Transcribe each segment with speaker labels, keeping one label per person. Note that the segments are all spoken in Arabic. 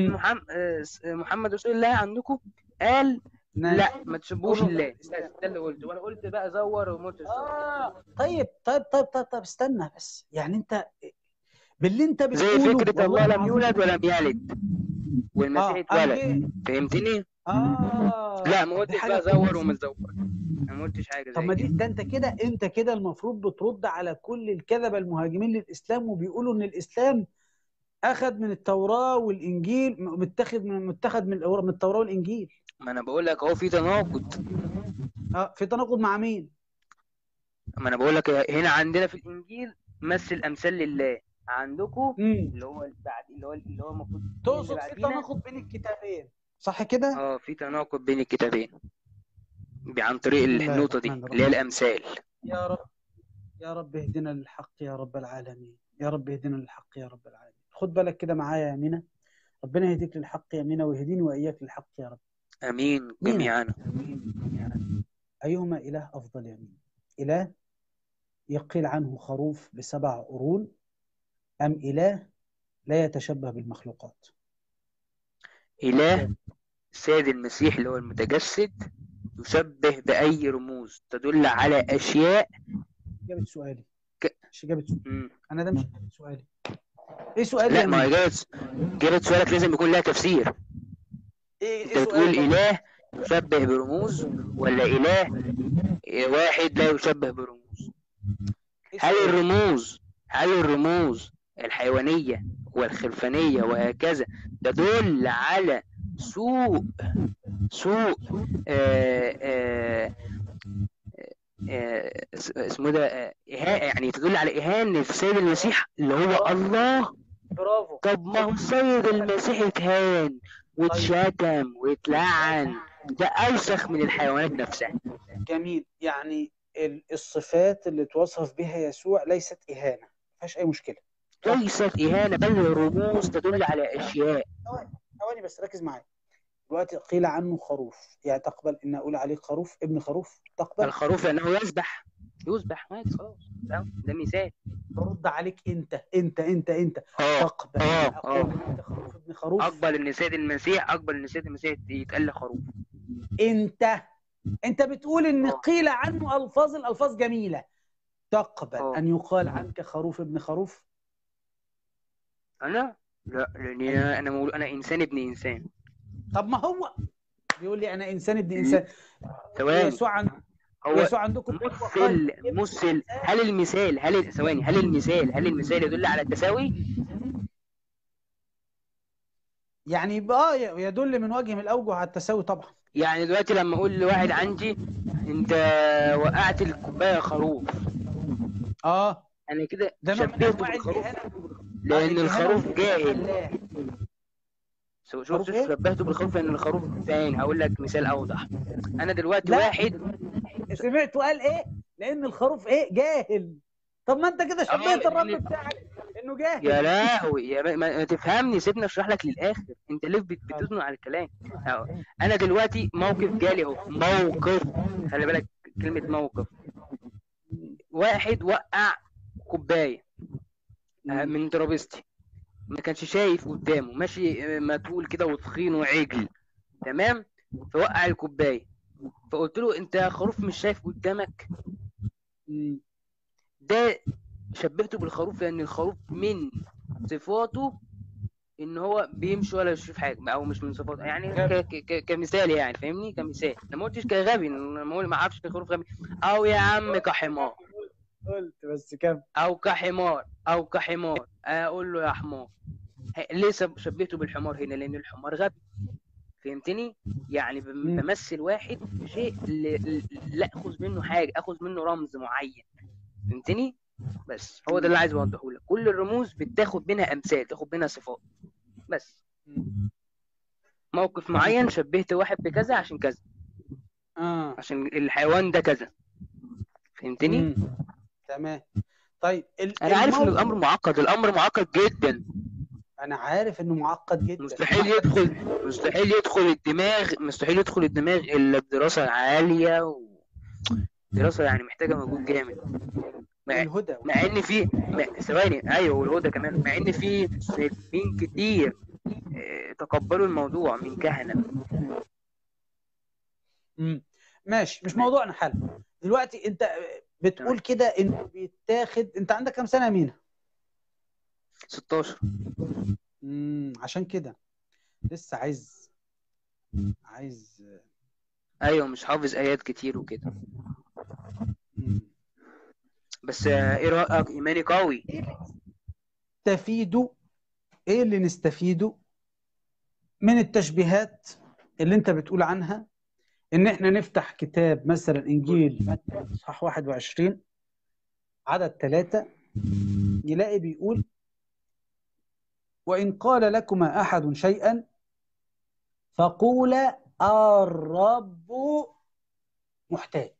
Speaker 1: محمد محمد رسول الله عندكم؟ قال
Speaker 2: نعم.
Speaker 1: لا ما تسبوش الله. ده اللي قلته. وأنا قلت بقى زور وما قلتش زور
Speaker 2: آه طيب طيب طيب طيب طيب استنى بس. يعني انت باللي انت
Speaker 1: زي
Speaker 2: بتقوله
Speaker 1: فكرة
Speaker 2: والله
Speaker 1: الله لم يولد ولم يلد. والمسيح
Speaker 2: آه
Speaker 1: اتولد.
Speaker 2: أنا
Speaker 1: فهمتني؟
Speaker 2: آه
Speaker 1: لا ما قلتش بقى زور وما تزور أنا ما قلتش حاجة
Speaker 2: طب
Speaker 1: زي
Speaker 2: ما دي
Speaker 1: كده.
Speaker 2: ده انت كده انت كده المفروض بترد على كل الكذبة المهاجمين للإسلام وبيقولوا إن الإسلام أخذ من التوراة والإنجيل متاخد من متاخد من التوراة والإنجيل.
Speaker 1: ما أنا بقول لك أهو في تناقض.
Speaker 2: آه في تناقض مع مين؟
Speaker 1: ما أنا بقول لك هنا عندنا في الإنجيل مثل أمثال لله. عندكم اللي هو بعد اللي هو اللي هو المفروض
Speaker 2: تقصد في تناقض بين الكتابين صح كده؟
Speaker 1: آه في تناقض بين الكتابين. عن طريق النقطة دي اللي هي الأمثال.
Speaker 2: يا رب يا رب اهدنا للحق يا رب العالمين. يا رب اهدنا للحق يا رب العالمين. خد بالك كده معايا يا مينا. ربنا يهديك للحق يا مينا ويهديني وإياك للحق يا رب. آمين
Speaker 1: جميعا.
Speaker 2: أيهما إله أفضل يا مينا؟ إله يقيل عنه خروف بسبع قرون أم إله لا يتشبه بالمخلوقات؟
Speaker 1: إله سيد المسيح اللي هو المتجسد يشبه بأي رموز تدل على أشياء
Speaker 2: إجابة سؤالي.
Speaker 1: ك...
Speaker 2: مش إجابة سؤالي. أنا ده مش سؤالي. إيه سؤالي
Speaker 1: لا ما هي؟ إجابة إجابة سؤالك لازم يكون لها تفسير
Speaker 2: إيه
Speaker 1: أنت
Speaker 2: إيه
Speaker 1: بتقول؟ إله يشبه برموز ولا إله واحد لا يشبه برموز
Speaker 2: إيه
Speaker 1: هل؟ الرموز هل الرموز الحيوانية والخرفانية وهكذا تدل على سوء سوء آه آه آه اس- اسمه ده آه يعني تدل على إهانة السيد المسيح اللي هو الله
Speaker 2: برافو.
Speaker 1: طب ما هو السيد المسيح اتهان واتشتم واتلعن. ده أوسخ من الحيوانات نفسها.
Speaker 2: جميل. يعني ال- الصفات اللي توصف بها يسوع ليست إهانة. ما فيهاش أي مشكلة. صح؟
Speaker 1: ليست إهانة بل رموز تدل على أشياء.
Speaker 2: ثواني ثواني بس ركز معايا. دلوقتي قيل عنه خروف. يعني تقبل إن أقول عليه خروف؟ ابن خروف تقبل؟
Speaker 1: الخروف لأنه يسبح. يسبح مات خلاص. ده مثال.
Speaker 2: برد عليك انت انت انت انت.
Speaker 1: آه
Speaker 2: تقبل ان
Speaker 1: آه
Speaker 2: أقول
Speaker 1: آه.
Speaker 2: ان انت خروف ابن خروف.
Speaker 1: أقبل إن سيد المسيح أقبل إن سيد المسيح يتقال خروف
Speaker 2: انت. انت بتقول
Speaker 1: إن
Speaker 2: قيل عنه ألفاظ الألفاظ جميلة. تقبل
Speaker 1: آه.
Speaker 2: أن يقال عنك خروف ابن خروف؟
Speaker 1: أنا؟ لا لأني
Speaker 2: أيوه
Speaker 1: أنا أنا مول... أنا إنسان ابن إنسان.
Speaker 2: طب ما هو. بيقول لي أنا إنسان ابن إنسان.
Speaker 1: ثواني.
Speaker 2: ويسوع عن...
Speaker 1: هو
Speaker 2: ويسوع عندكم
Speaker 1: مثل مثل هل المثال هل ثواني هل المثال هل المثال يدل على التساوي؟
Speaker 2: يعني آه يدل من وجه من الأوجه على التساوي طبعا.
Speaker 1: يعني دلوقتي لما أقول لواحد عندي أنت وقعت الكوباية خروف.
Speaker 2: آه.
Speaker 1: أنا كده
Speaker 2: ده من
Speaker 1: شبهته بالخروف.
Speaker 2: الاهانه
Speaker 1: الخروف جاهل.
Speaker 2: لله
Speaker 1: شو- شفت
Speaker 2: خروف إيه؟
Speaker 1: شبهته بالخروف لأن الخروف ثاني هقول لك مثال أوضح. أنا دلوقتي
Speaker 2: لا.
Speaker 1: واحد
Speaker 2: سمعت وقال إيه؟ لأن الخروف إيه؟ جاهل. طب ما أنت كده شبهت الرب بتاعك إنه
Speaker 1: يا
Speaker 2: جاهل
Speaker 1: لهوي يا ما, ما تفهمني سيبني أشرح لك للآخر. أنت ليه بت- بتزنق على الكلام؟ أهو. أنا دلوقتي موقف جالي أهو. موقف. خلي بالك كلمة موقف. واحد وقع كوباية آه،. من ترابيزتي. ما كانش شايف قدامه. ماشي آه، متقول كده وتخين وعجل. تمام؟ فوقع الكوباية. فقلت له انت خروف مش شايف قدامك. ده شبهته بالخروف لأن الخروف من صفاته إن هو بيمشي ولا يشوف حاجة أو مش من صفاته يعني ك ك كمثال يعني فاهمني؟ كمثال. أنا ما قلتش كغبي أنا ما أعرفش الخروف غبي. أو يا عم كحمار.
Speaker 2: قلت بس كم
Speaker 1: أو كحمار أو كحمار. أقول له يا حمار. ليه شبهته بالحمار هنا؟ لأن الحمار غبي. فهمتني؟ يعني. بمثل واحد ل- لا أخذ منه حاجة أخذ منه رمز معين. فهمتني؟ بس هو ده اللي عايز اوضحه لك. كل الرموز بتاخد منها أمثال تاخد منها صفات. بس. موقف معين شبهت واحد بكذا عشان كذا.
Speaker 2: آه.
Speaker 1: عشان الحيوان ده كذا. فهمتني.
Speaker 2: تمام. طيب ال-
Speaker 1: أنا عارف
Speaker 2: إن
Speaker 1: الأمر معقد الأمر معقد جدا.
Speaker 2: أنا عارف إنه معقد جدا.
Speaker 1: مستحيل يدخل مستحيل يدخل الدماغ مستحيل يدخل الدماغ إلا بدراسة عالية ودراسة يعني محتاجة مجهود جامد. مع
Speaker 2: والهدى.
Speaker 1: مع إن في مع- ثواني أيوه والهدى كمان. مع إن في مسلمين كتير آه، تقبلوا الموضوع من كهنة.
Speaker 2: مم. ماشي مش موضوعنا حل دلوقتي أنت بتقول كده إنه بيتاخد أنت عندك كام سنة يا مينا؟
Speaker 1: 16
Speaker 2: مم. عشان كده. لسه عايز عايز
Speaker 1: أيوه مش حافظ آيات كتير وكده. بس إيه رأيك؟ إيماني قوي.
Speaker 2: نستفيده إيه اللي نستفيده من التشبيهات اللي أنت بتقول عنها؟ إن إحنا نفتح كتاب مثلا إنجيل اصحاح 21 عدد ثلاثة يلاقي بيقول وإن قال لكما أحد شيئا فقولا الرب محتاج.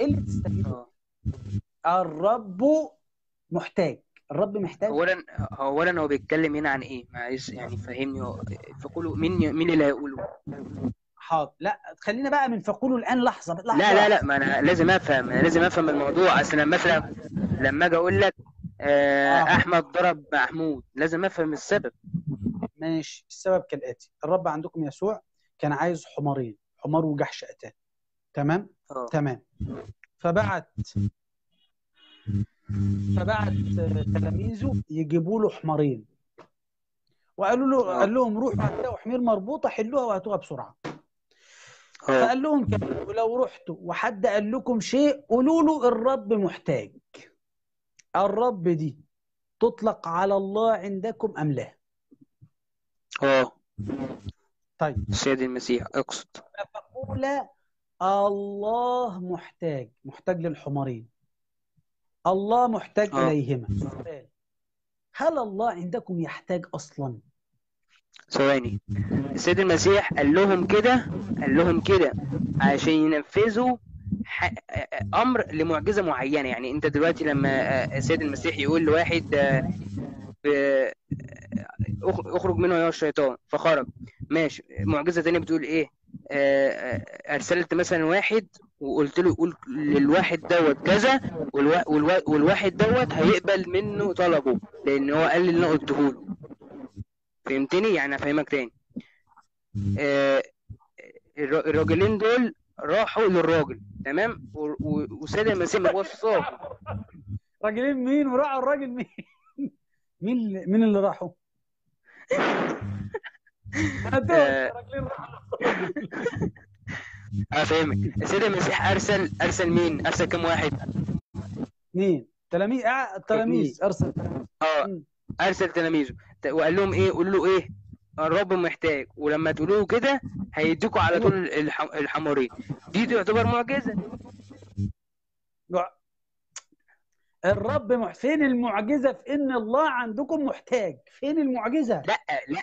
Speaker 2: إيه اللي تستفيده
Speaker 1: آه.
Speaker 2: الرب محتاج. الرب محتاج؟
Speaker 1: اولا اولا هو بيتكلم هنا عن إيه؟ معلش يعني فهمني. فقولوا مين مين اللي هيقوله؟
Speaker 2: حاضر. لا خلينا بقى من فقولوا الآن لحظة لحظة
Speaker 1: لا لا لا. ما أنا لازم أفهم أنا لازم أفهم الموضوع. أصل لما افهم لما أجي أقول لك آه،
Speaker 2: آه.
Speaker 1: أحمد ضرب محمود. لازم أفهم السبب.
Speaker 2: ماشي. السبب كالآتي الرب عندكم يسوع كان عايز حمارين. حمار وجحش أتان تمام؟
Speaker 1: آه.
Speaker 2: تمام. فبعت فبعت تلاميذه يجيبوا له حمارين. وقالوا له
Speaker 1: آه.
Speaker 2: قال لهم روحوا هتلاقوا حمير مربوطة حلوها وهاتوها
Speaker 1: بسرعة.
Speaker 2: فقال لهم كده ولو رحتوا وحد قال لكم شيء قولوا له الرب محتاج. الرب دي تطلق على الله عندكم أم لا؟
Speaker 1: آه.
Speaker 2: طيب.
Speaker 1: السيد المسيح أقصد.
Speaker 2: فقول الله محتاج محتاج للحمارين. الله محتاج. إليهما. سؤال. هل الله عندكم يحتاج أصلا؟
Speaker 1: ثواني. السيد المسيح قال لهم كده قال لهم كده عشان ينفذوا. أمر لمعجزة معينة. يعني أنت دلوقتي لما السيد المسيح يقول لواحد أخرج منه يا الشيطان فخرج. ماشي. معجزة تانية بتقول إيه؟ أرسلت مثلا واحد وقلت له قول للواحد دوت كذا والوا... والوا... والواحد دوت هيقبل منه طلبه لأن هو قال لي اللي أنا قلته له. فهمتني؟ يعني أفهمك تاني. الر- الراجلين دول راحوا للراجل تمام؟ و- و- والسيد المسيح ما وصاهم
Speaker 2: راجلين مين؟ وراحوا الراجل مين؟ مين مين اللي راحوا؟ أنا
Speaker 1: آه. افهمك السيد المسيح ارسل أرسل مين؟ أرسل كم واحد؟
Speaker 2: مين؟ تلاميذ؟ آه، التلاميذ.
Speaker 1: أرسل.
Speaker 2: آه.
Speaker 1: أرسل تلاميذه. وقال لهم إيه؟ قولوا له إيه؟ الرب محتاج. ولما تقولوا كده هيديكوا على طول الح- الحمارين دي تعتبر معجزة.
Speaker 2: الرب. فين المعجزة؟ في إن الله عندكم محتاج. فين المعجزة؟
Speaker 1: لا لا.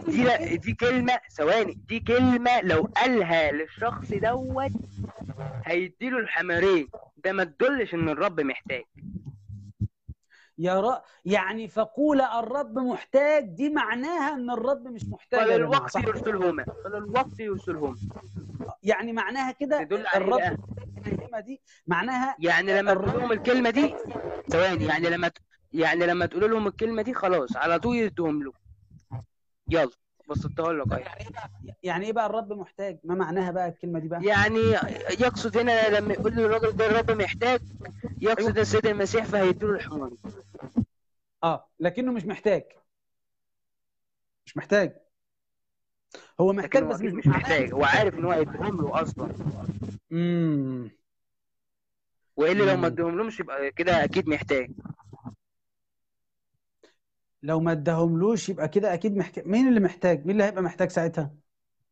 Speaker 1: دي لا دي كلمة ثواني. دي كلمة لو قالها للشخص دوت هيديله الحمارين ده ما تدلش إن الرب محتاج.
Speaker 2: يا. يعني فقول الرب محتاج دي معناها إن الرب مش محتاج صح؟
Speaker 1: يرسلهما قال الوقت يرسلهما.
Speaker 2: يعني معناها كده
Speaker 1: إيه؟
Speaker 2: الرب الكلمة دي معناها
Speaker 1: يعني لما تقول لهم الكلمة دي ثواني يعني لما يعني لما تقول لهم الكلمة دي خلاص على طول يدوهم له. يلا بسطتها لك أهي.
Speaker 2: يعني إيه بقى يعني إيه بقى الرب محتاج؟ ما معناها بقى الكلمة دي بقى؟
Speaker 1: يعني يقصد هنا لما يقول للراجل ده الرب محتاج يقصد السيد المسيح فهيديله الحمار.
Speaker 2: آه لكنه مش محتاج. مش محتاج. هو محتاج بس مش
Speaker 1: مش محتاج. هو عارف إن هو هيديهم له أصلا.
Speaker 2: امم
Speaker 1: وإلا لو. ما اديهم لهمش يبقى كده أكيد محتاج.
Speaker 2: لو ما اداهملوش يبقى كده أكيد محتاج. مين اللي محتاج؟ مين اللي هيبقى محتاج ساعتها؟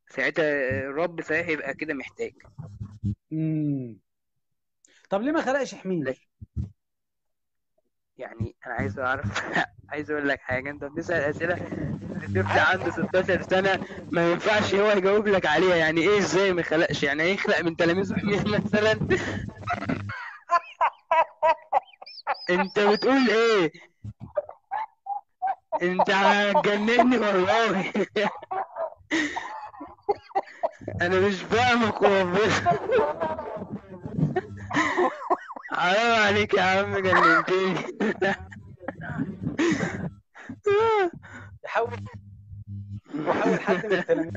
Speaker 1: ساعتها الرب صحيح يبقى كده محتاج.
Speaker 2: امم طب ليه ما خلقش حمير؟
Speaker 1: يعني أنا عايز أعرف عايز أقول لك حاجة. أنت بتسأل أسئلة الطفل عنده 16 سنة ما ينفعش هو يجاوب لك عليها. يعني إيه إزاي ما خلقش يعني هيخلق من تلاميذه مثلا أنت بتقول إيه؟ أنت هتجنني والله. أنا مش فاهمك والله. حرام عليك يا عم جننتني.
Speaker 2: وحاول وحاول حد من التلاميذ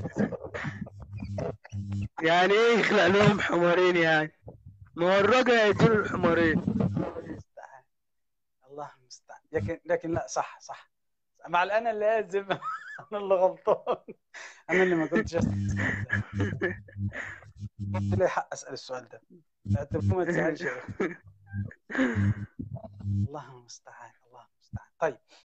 Speaker 1: يعني إيه يخلق لهم حمارين يعني؟ ما هو الراجل هيديله الحمارين.
Speaker 2: الله المستعان. لكن لكن لا صح صح. مع الانا لازم. أنا اللي غلطان. أنا اللي ما كنتش كنت لي حق أسأل السؤال ده. اعتبروه ما تزعلش يا أخي. الله المستعان الله المستعان طيب.